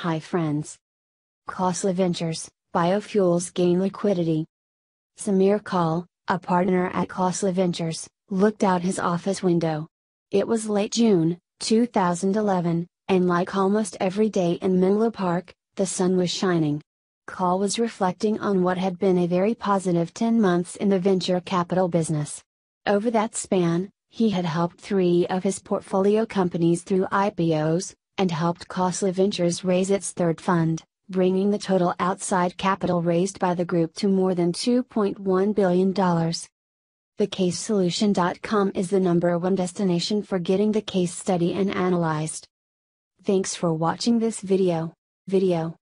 Hi friends. Khosla Ventures, biofuels gain liquidity. Samir Kaul, a partner at Khosla Ventures, looked out his office window. It was late June, 2011, and like almost every day in Menlo Park, the sun was shining. Kaul was reflecting on what had been a very positive 10 months in the venture capital business. Over that span, he had helped three of his portfolio companies through IPOs, and helped Khosla Ventures raise its third fund, bringing the total outside capital raised by the group to more than $2.1 billion. TheCaseSolution.com is the number one destination for getting the case study and analyzed. Thanks for watching this video. Video.